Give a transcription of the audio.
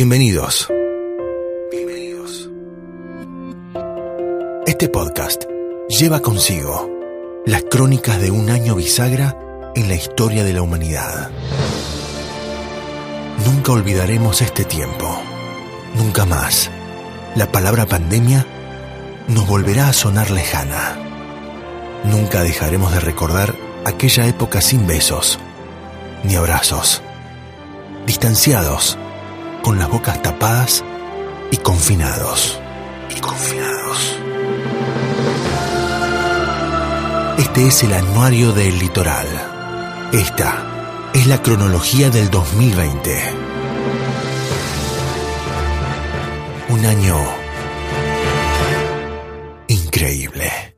Bienvenidos. Bienvenidos. Este podcast lleva consigo las crónicas de un año bisagra en la historia de la humanidad. Nunca olvidaremos este tiempo. Nunca más. La palabra pandemia nos volverá a sonar lejana. Nunca dejaremos de recordar aquella época sin besos ni abrazos, distanciados, con las bocas tapadas y confinados. Y confinados. Este es el anuario del litoral. Esta es la cronología del 2020. Un año increíble.